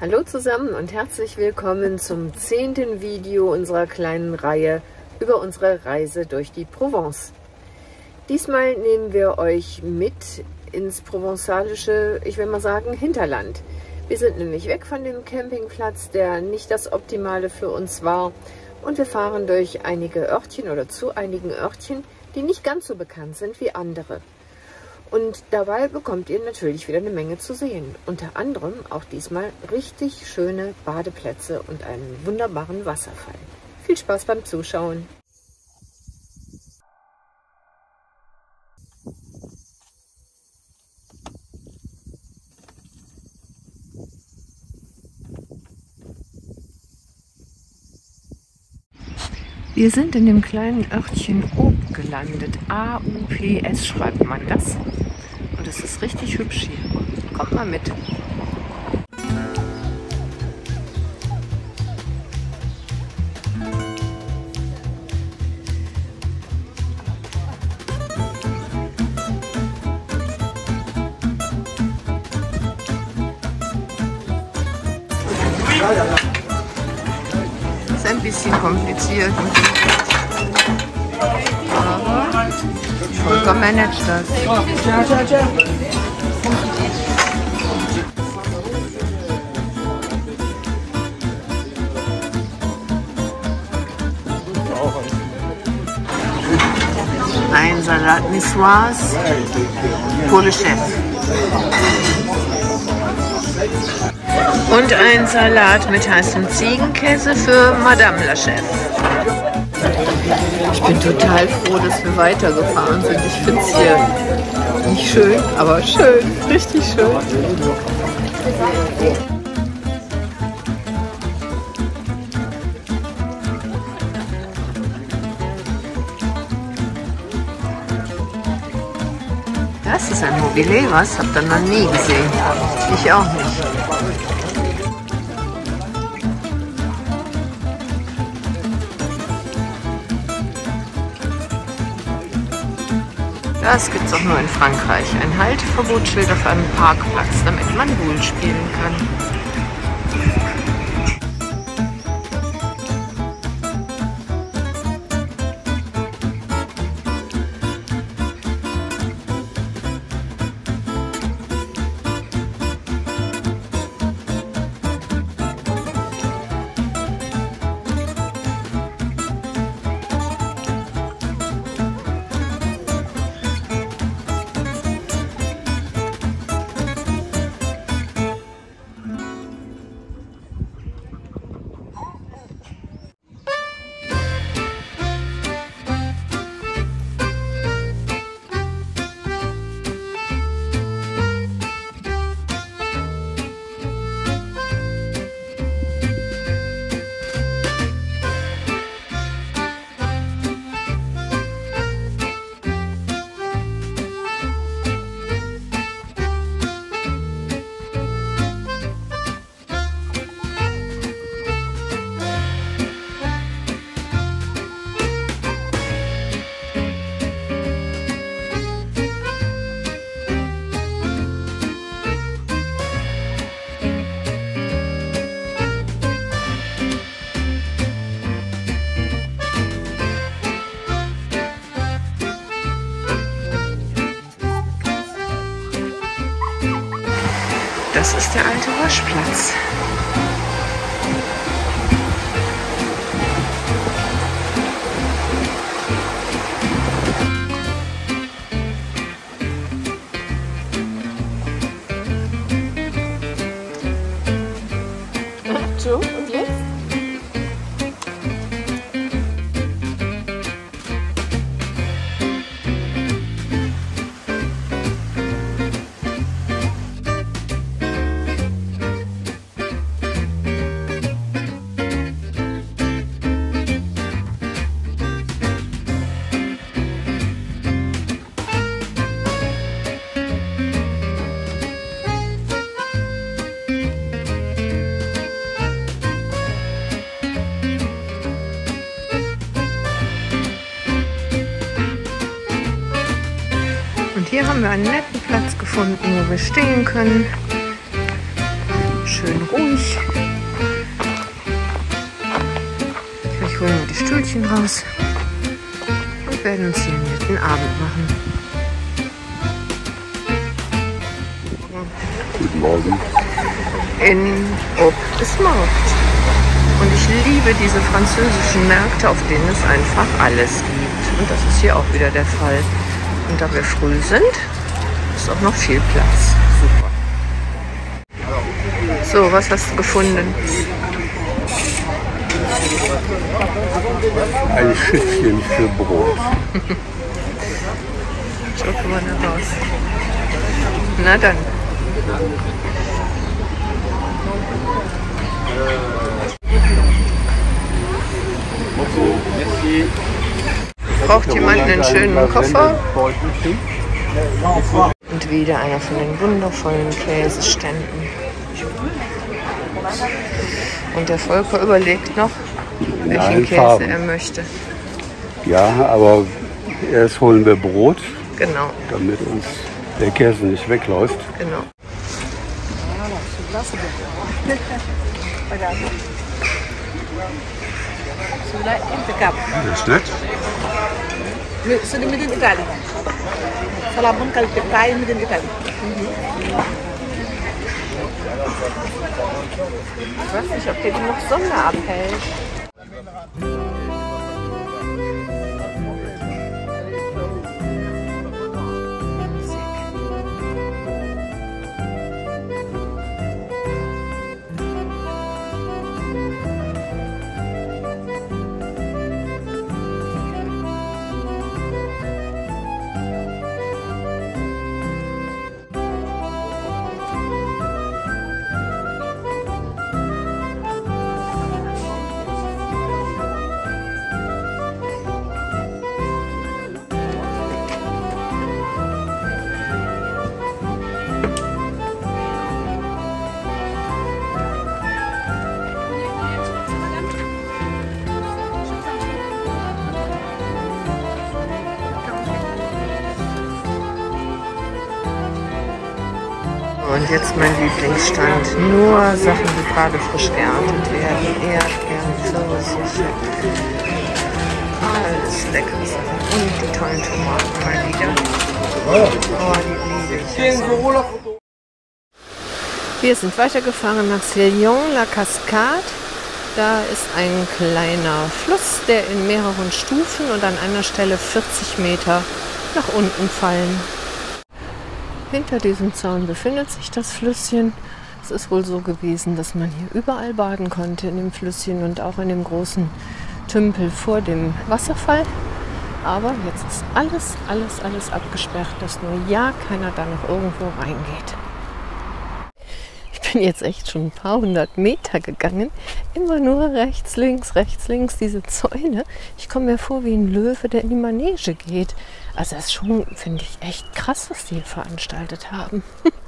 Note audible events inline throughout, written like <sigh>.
Hallo zusammen und herzlich willkommen zum zehnten Video unserer kleinen Reihe über unsere Reise durch die Provence. Diesmal nehmen wir euch mit ins provenzalische, ich will mal sagen, Hinterland. Wir sind nämlich weg von dem Campingplatz, der nicht das Optimale für uns war. Und wir fahren durch einige Örtchen oder zu einigen Örtchen, die nicht ganz so bekannt sind wie andere. Und dabei bekommt ihr natürlich wieder eine Menge zu sehen. Unter anderem auch diesmal richtig schöne Badeplätze und einen wunderbaren Wasserfall. Viel Spaß beim Zuschauen! Wir sind in dem kleinen Örtchen Ob gelandet. A-U-P-S schreibt man das. Und es ist richtig hübsch hier. Kommt mal mit. Ist ein bisschen kompliziert. Aber Volker managt das. Ein Salat Niçoise pour le Chef. Und ein Salat mit heißem Ziegenkäse für Madame la Chef. Ich bin total froh, dass wir weitergefahren sind. Ich finde es hier nicht schön, aber schön, richtig schön. Das ist ein Mobile, was? Habt ihr noch nie gesehen. Ich auch nicht. Das gibt's auch nur in Frankreich. Ein Halteverbotsschild auf einem Parkplatz, damit man Bull spielen kann. Das ist der alte Waschplatz. Haben wir einen netten Platz gefunden, wo wir stehen können. schön ruhig. Gleich holen wir die Stühlchen raus und werden uns hier einen netten Abend machen. Guten Morgen. In Ob ist Markt. Und ich liebe diese französischen Märkte, auf denen es einfach alles gibt. Und das ist hier auch wieder der Fall. Und da wir früh sind, ist auch noch viel Platz. Super. So, was hast du gefunden? Ein Schiffchen für Brot. <laughs> Da raus. Na dann. Braucht jemand einen schönen Koffer? Und wieder einer von den wundervollen Käseständen. Und der Volker überlegt noch, welchen Nein, Käse Farben. er möchte. Ja, aber erst holen wir Brot, Genau, damit uns der Käse nicht wegläuft. genau. <laughs> Sudah intekap. Das ist nett. Sudah midin Itali. Salabun kal kain midin Itali. Ich weiß nicht, ob der die noch Sonne abhält. Und jetzt mein Lieblingsstand. Nur Sachen, die gerade frisch geerntet werden. Erdbeeren, Pfirsiche. Alles leckere. Und die tollen Tomaten mal wieder. Oh, die liebe ich. Wir sind weitergefahren nach Sillon-la-Cascade. Da ist ein kleiner Fluss, der in mehreren Stufen und an einer Stelle 40 Meter nach unten fallen. Hinter diesem Zaun befindet sich das Flüsschen. Es ist wohl so gewesen, dass man hier überall baden konnte in dem Flüsschen und auch in dem großen Tümpel vor dem Wasserfall. Aber jetzt ist alles, alles, alles abgesperrt, dass nur ja keiner da noch irgendwo reingeht. Bin jetzt echt schon ein paar hundert Meter gegangen. Immer nur rechts, links, rechts, links diese Zäune. Ich komme mir vor wie ein Löwe, der in die Manege geht. Also das ist schon, finde ich, echt krass, was die hier veranstaltet haben. <laughs>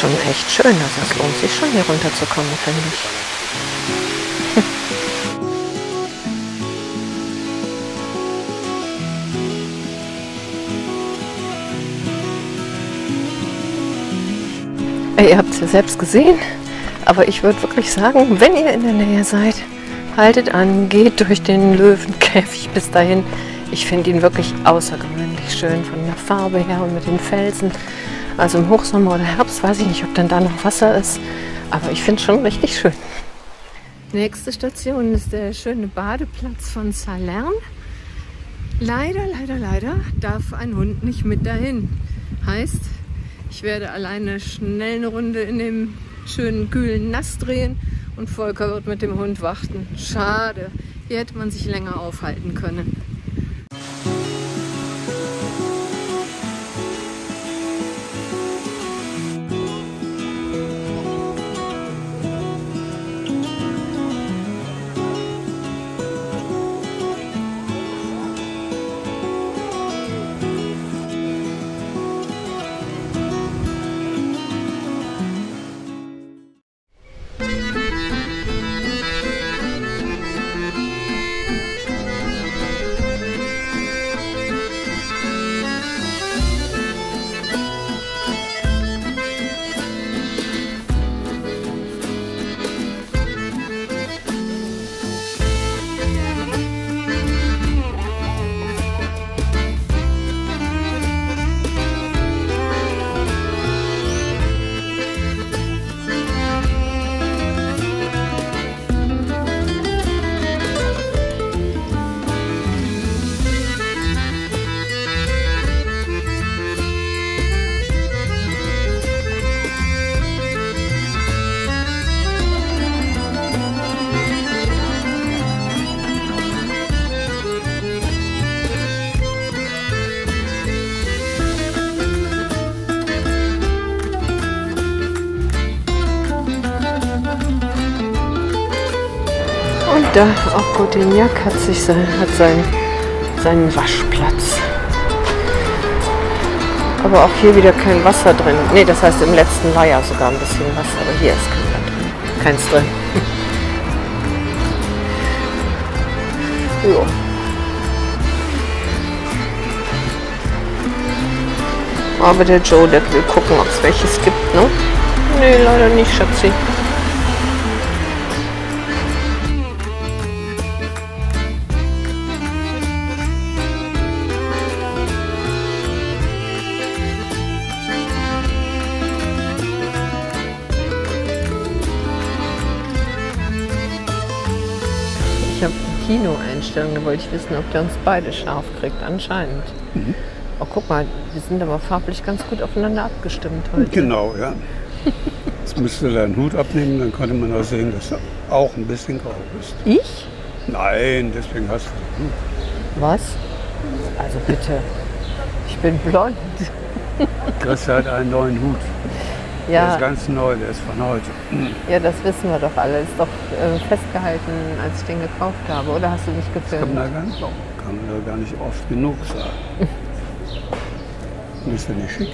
Schon echt schön, also es lohnt sich schon hier runterzukommen, finde ich. <laughs> Ihr habt es ja selbst gesehen, aber ich würde wirklich sagen, wenn ihr in der Nähe seid, haltet an, geht durch den Löwenkäfig bis dahin. Ich finde ihn wirklich außergewöhnlich schön von der Farbe her und mit den Felsen. Also im Hochsommer oder Herbst weiß ich nicht, ob dann da noch Wasser ist, aber ich finde es schon richtig schön. Nächste Station ist der schöne Badeplatz von Salern. Leider, leider, leider darf ein Hund nicht mit dahin. Heißt, ich werde alleine schnell eine Runde in dem schönen kühlen Nass drehen und Volker wird mit dem Hund warten. Schade. Hier hätte man sich länger aufhalten können. Da auch Cotignac hat sich sein, hat sein, seinen Waschplatz. Aber auch hier wieder kein Wasser drin. Ne, das heißt im letzten war ja sogar ein bisschen Wasser, aber hier ist kein drin. Keins drin. <laughs> jo. Aber der Joe, der will gucken, ob es welches gibt, ne? Nee, leider nicht, Schatzi. Kinoeinstellung, da wollte ich wissen, ob der uns beide scharf kriegt. Anscheinend. Oh, guck mal, wir sind aber farblich ganz gut aufeinander abgestimmt heute. Genau, ja. Jetzt müsst ihr deinen Hut abnehmen, dann könnte man auch sehen, dass du auch ein bisschen grau bist. Ich? Nein, deswegen hast du den Hut. Was? Also bitte. Ich bin blond. Christa hat einen neuen Hut. Der Ja, ist ganz neu, der ist von heute. ja, das wissen wir doch alle. Ist doch äh, festgehalten, als ich den gekauft habe. Oder hast du nicht Kann gefilmt? man, da gar nicht, kann man da gar nicht oft genug sagen. Und ist ja nicht schick.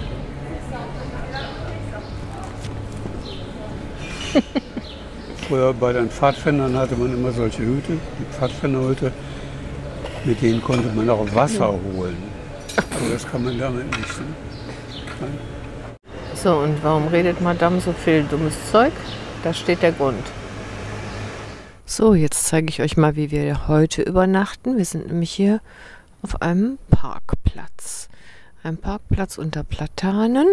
Früher bei den Pfadfindern hatte man immer solche Hüte, die Pfadfinderhüte, mit denen konnte man auch Wasser holen. Aber <laughs> das kann man damit nicht. Ne? So, und warum redet Madame so viel dummes Zeug? Da steht der Grund. So, jetzt zeige ich euch mal, wie wir heute übernachten. Wir sind nämlich hier auf einem Parkplatz. Ein Parkplatz unter Platanen.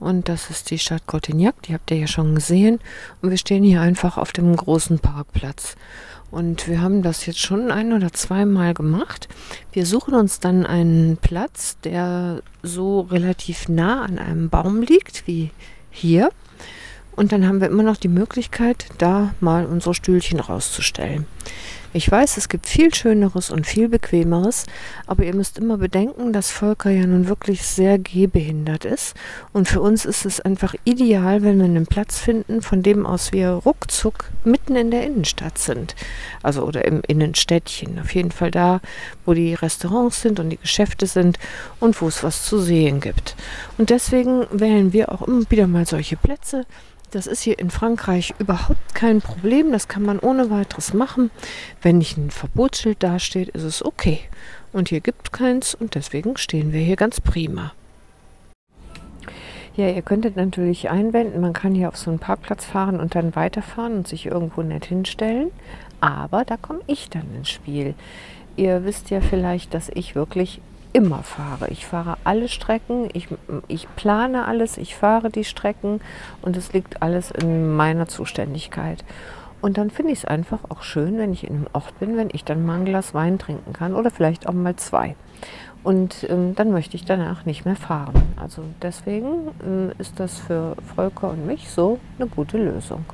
Und das ist die Stadt Cotignac, die habt ihr ja schon gesehen. Und wir stehen hier einfach auf dem großen Parkplatz. Und wir haben das jetzt schon ein oder zweimal gemacht. Wir suchen uns dann einen Platz, der so relativ nah an einem Baum liegt, wie hier. Und dann haben wir immer noch die Möglichkeit, da mal unsere Stühlchen rauszustellen. Ich weiß, es gibt viel Schöneres und viel Bequemeres, aber ihr müsst immer bedenken, dass Volker ja nun wirklich sehr gehbehindert ist. Und für uns ist es einfach ideal, wenn wir einen Platz finden, von dem aus wir ruckzuck mitten in der Innenstadt sind. Also oder im Innenstädtchen. Auf jeden Fall da, wo die Restaurants sind und die Geschäfte sind und wo es was zu sehen gibt. Und deswegen wählen wir auch immer wieder mal solche Plätze. Das ist hier in Frankreich überhaupt kein Problem. Das kann man ohne weiteres machen. Wenn nicht ein Verbotsschild dasteht, ist es okay. Und hier gibt keins und deswegen stehen wir hier ganz prima. Ja, ihr könntet natürlich einwenden, man kann hier auf so einen Parkplatz fahren und dann weiterfahren und sich irgendwo nett hinstellen. Aber da komme ich dann ins Spiel. Ihr wisst ja vielleicht, dass ich wirklich immer fahre. Ich fahre alle Strecken, ich, ich plane alles, ich fahre die Strecken und es liegt alles in meiner Zuständigkeit. Und dann finde ich es einfach auch schön, wenn ich in einem Ort bin, wenn ich dann mal ein Glas Wein trinken kann oder vielleicht auch mal zwei. Und ähm, dann möchte ich danach nicht mehr fahren. Also deswegen ähm, ist das für Volker und mich so eine gute Lösung.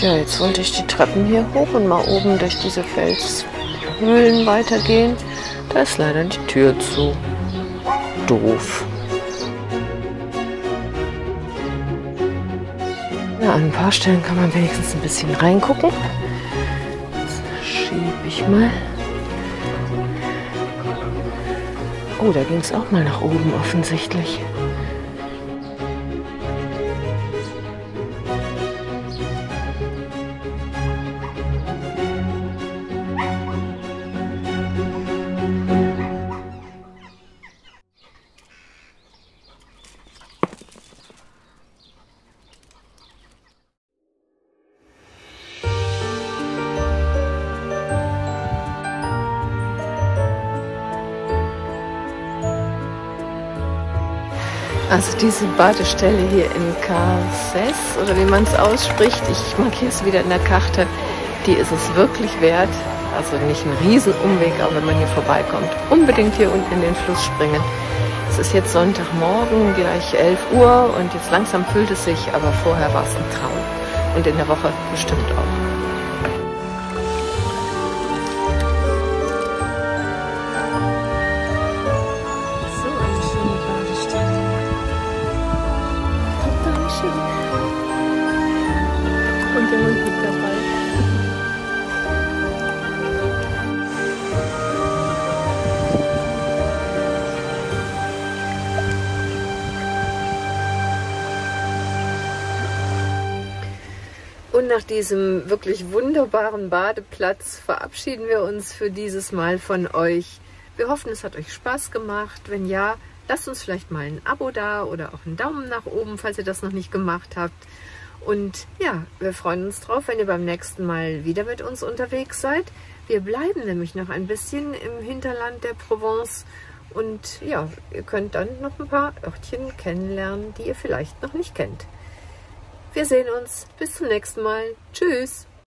Tja, jetzt wollte ich die Treppen hier hoch und mal oben durch diese Felshöhlen weitergehen. Da ist leider die Tür zu. Doof. Ja, an ein paar Stellen kann man wenigstens ein bisschen reingucken. Das schiebe ich mal. Oh, da ging es auch mal nach oben offensichtlich. Also diese Badestelle hier in Carces, oder wie man es ausspricht, ich markiere es wieder in der Karte, die ist es wirklich wert. Also nicht ein Riesenumweg, aber wenn man hier vorbeikommt, unbedingt hier unten in den Fluss springen. Es ist jetzt Sonntagmorgen, gleich 11 Uhr und jetzt langsam füllt es sich, aber vorher war es ein Traum. Und in der Woche bestimmt auch. Und nach diesem wirklich wunderbaren Badeplatz verabschieden wir uns für dieses Mal von euch. Wir hoffen, es hat euch Spaß gemacht. Wenn ja, lasst uns vielleicht mal ein Abo da oder auch einen Daumen nach oben, falls ihr das noch nicht gemacht habt. Und ja, wir freuen uns drauf, wenn ihr beim nächsten Mal wieder mit uns unterwegs seid. Wir bleiben nämlich noch ein bisschen im Hinterland der Provence. Und ja, ihr könnt dann noch ein paar Örtchen kennenlernen, die ihr vielleicht noch nicht kennt. Wir sehen uns. Bis zum nächsten Mal. Tschüss.